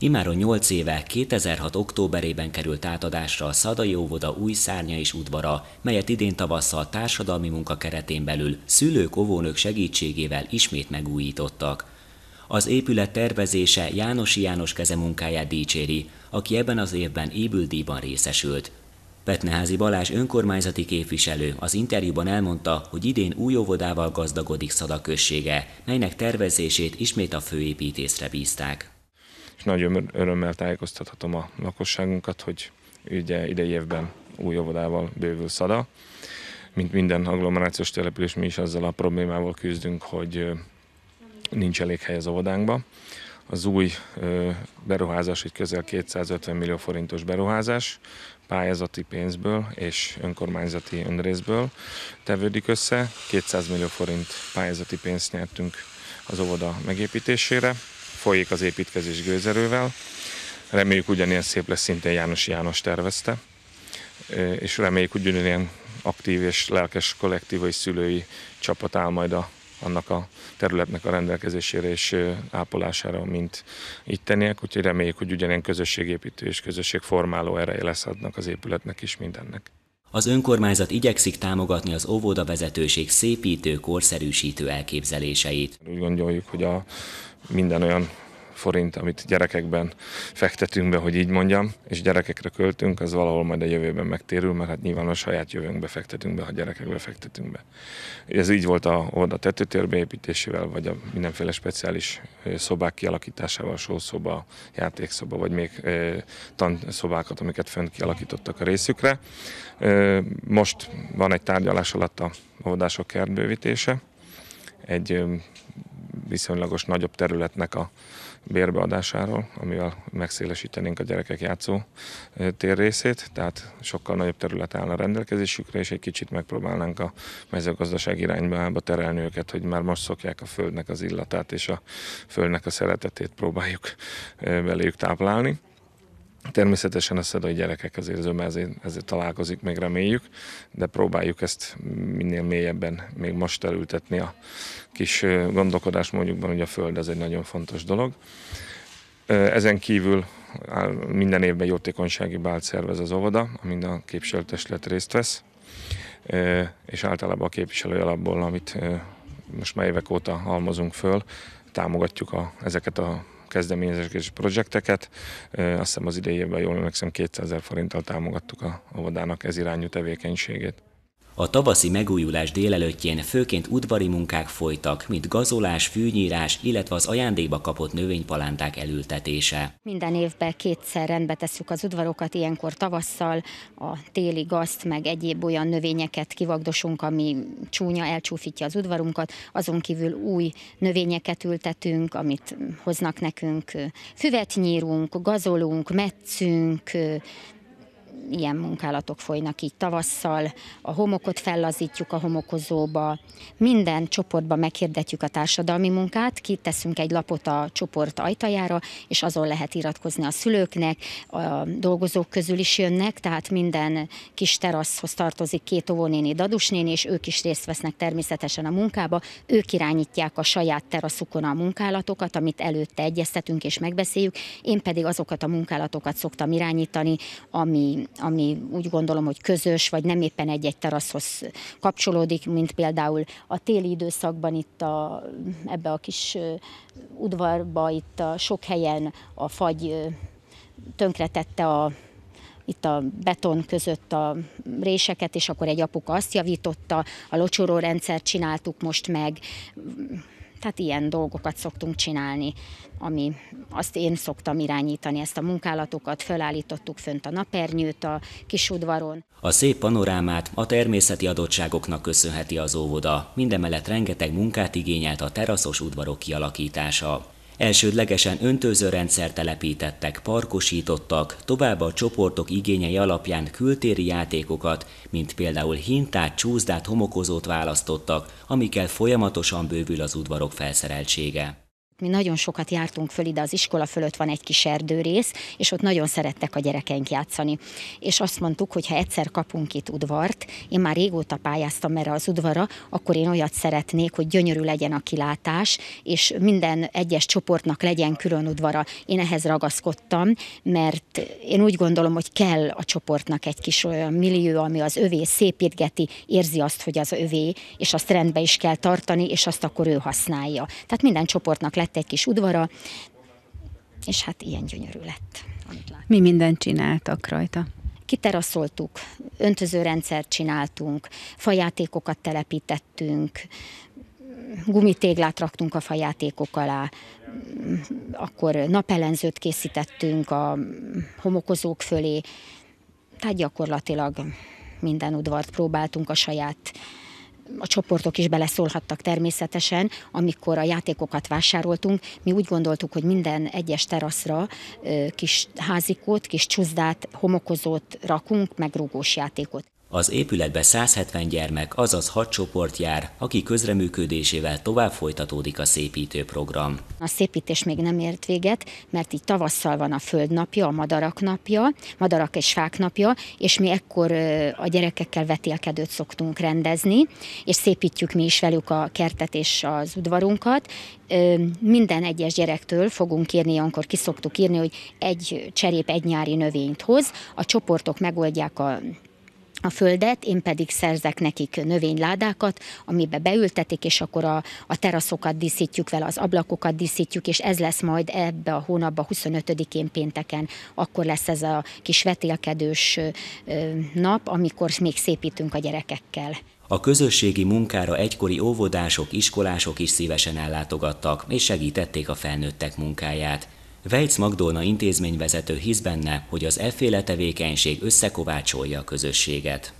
Imáron 8 éve, 2006. októberében került átadásra a Szadai óvoda új szárnya és udvara, melyet idén tavasszal társadalmi munka keretén belül szülők, óvónők segítségével ismét megújítottak. Az épület tervezése Jánosi János kezemunkáját dicséri, aki ebben az évben ébüldíjban részesült. Petneházi Balázs önkormányzati képviselő az interjúban elmondta, hogy idén új óvodával gazdagodik Szada községe, melynek tervezését ismét a főépítészre bízták és nagy örömmel tájékoztathatom a lakosságunkat, hogy ugye idei évben új óvodával bővül Szada. Mint minden agglomerációs település, mi is azzal a problémával küzdünk, hogy nincs elég hely az óvodánkba. Az új beruházás egy közel 250 millió forintos beruházás, pályázati pénzből és önkormányzati önrészből tevődik össze. 200 millió forint pályázati pénzt nyertünk az óvoda megépítésére folyik az építkezés gőzerővel. Reméljük ugyanilyen szép lesz szintén János János tervezte, és reméljük, ugyanilyen aktív és lelkes kollektívai szülői csapat áll majd a, annak a területnek a rendelkezésére és ápolására, mint itteniek, úgyhogy reméljük, hogy ugyanilyen közösségépítő és közösségformáló ereje lesz adnak az épületnek is mindennek. Az önkormányzat igyekszik támogatni az óvoda vezetőség szépítő, korszerűsítő elképzeléseit. Úgy gondoljuk, hogy a minden olyan forint, amit gyerekekben fektetünk be, hogy így mondjam, és gyerekekre költünk, az valahol majd a jövőben megtérül, mert hát nyilván a saját jövőnkbe fektetünk be, ha gyerekekbe fektetünk be. Ez így volt a, oda tetőtér beépítésével, vagy a mindenféle speciális szobák kialakításával, sószoba, játékszoba, vagy még tanszobákat, amiket fönt kialakítottak a részükre. Most van egy tárgyalás alatt a óvodások kertbővítése, egy viszonylagos nagyobb területnek a bérbeadásáról, amivel megszélesítenénk a gyerekek játszó tér tehát sokkal nagyobb terület állna rendelkezésükre, és egy kicsit megpróbálnánk a mezőgazdaság irányba terelni őket, hogy már most szokják a földnek az illatát, és a földnek a szeretetét próbáljuk beléjük táplálni. Természetesen a szedai gyerekek azért zöme ezért, ezért találkozik, még reméljük, de próbáljuk ezt minél mélyebben még most elültetni a kis gondolkodás mondjukban, hogy a föld ez egy nagyon fontos dolog. Ezen kívül minden évben jótékonysági bált szervez az óvoda, amin a képviselőtestület részt vesz, és általában a képviselő alapból, amit most már évek óta halmozunk föl, támogatjuk a, ezeket a kezdeményezések és projekteket. Azt hiszem az idei évben jól emlékszem 200 ezer forinttal támogattuk a óvodának ez irányú tevékenységét. A tavaszi megújulás délelőttjén főként udvari munkák folytak, mint gazolás, fűnyírás, illetve az ajándékba kapott növénypalánták elültetése. Minden évben kétszer rendbe tesszük az udvarokat, ilyenkor tavasszal a téli gazt, meg egyéb olyan növényeket kivagdosunk, ami csúnya, elcsúfítja az udvarunkat, azon kívül új növényeket ültetünk, amit hoznak nekünk, füvet nyírunk, gazolunk, metszünk, ilyen munkálatok folynak így tavasszal, a homokot fellazítjuk a homokozóba, minden csoportba meghirdetjük a társadalmi munkát, kiteszünk egy lapot a csoport ajtajára, és azon lehet iratkozni a szülőknek, a dolgozók közül is jönnek, tehát minden kis teraszhoz tartozik két óvónéni, dadusnéni, és ők is részt vesznek természetesen a munkába, ők irányítják a saját teraszukon a munkálatokat, amit előtte egyeztetünk és megbeszéljük, én pedig azokat a munkálatokat szoktam irányítani, ami ami úgy gondolom, hogy közös, vagy nem éppen egy-egy teraszhoz kapcsolódik, mint például a téli időszakban itt a, ebbe a kis udvarba, itt a sok helyen a fagy tönkretette a itt a beton között a réseket, és akkor egy apuka azt javította, a locsoró rendszert csináltuk most meg, tehát ilyen dolgokat szoktunk csinálni, ami azt én szoktam irányítani, ezt a munkálatokat, fölállítottuk fönt a napernyőt a kis udvaron. A szép panorámát a természeti adottságoknak köszönheti az óvoda, mindemellett rengeteg munkát igényelt a teraszos udvarok kialakítása. Elsődlegesen öntözőrendszer telepítettek, parkosítottak, továbbá a csoportok igényei alapján kültéri játékokat, mint például hintát, csúszdát, homokozót választottak, amikkel folyamatosan bővül az udvarok felszereltsége. Mi nagyon sokat jártunk föl ide, az iskola fölött van egy kis erdőrész, és ott nagyon szerettek a gyerekeink játszani. És azt mondtuk, hogy ha egyszer kapunk itt udvart, én már régóta pályáztam erre az udvara, akkor én olyat szeretnék, hogy gyönyörű legyen a kilátás, és minden egyes csoportnak legyen külön udvara. Én ehhez ragaszkodtam, mert én úgy gondolom, hogy kell a csoportnak egy kis olyan millió, ami az övé szépítgeti, érzi azt, hogy az övé, és azt rendbe is kell tartani, és azt akkor ő használja. Tehát minden csoportnak lett egy kis udvara, és hát ilyen gyönyörű lett. Mi mindent csináltak rajta? Kiteraszoltuk, öntözőrendszert csináltunk, fajátékokat telepítettünk, gumitéglát raktunk a fajátékok alá, akkor napellenzőt készítettünk a homokozók fölé, tehát gyakorlatilag minden udvart próbáltunk a saját a csoportok is beleszólhattak természetesen, amikor a játékokat vásároltunk. Mi úgy gondoltuk, hogy minden egyes teraszra kis házikót, kis csúszdát, homokozót rakunk, meg rúgós játékot. Az épületbe 170 gyermek, azaz 6 csoport jár, aki közreműködésével tovább folytatódik a szépítő program. A szépítés még nem ért véget, mert így tavasszal van a földnapja, a madarak napja, madarak és fák napja, és mi ekkor a gyerekekkel vetélkedőt szoktunk rendezni, és szépítjük mi is velük a kertet és az udvarunkat. Minden egyes gyerektől fogunk írni, amikor kiszoktuk írni, hogy egy cserép egy nyári növényt hoz, a csoportok megoldják a a földet, én pedig szerzek nekik növényládákat, amibe beültetik, és akkor a, a teraszokat díszítjük vele, az ablakokat díszítjük, és ez lesz majd ebbe a hónapban, 25-én pénteken, akkor lesz ez a kis vetélkedős nap, amikor még szépítünk a gyerekekkel. A közösségi munkára egykori óvodások, iskolások is szívesen ellátogattak, és segítették a felnőttek munkáját. Vejc Magdolna intézményvezető hisz benne, hogy az efféle tevékenység összekovácsolja a közösséget.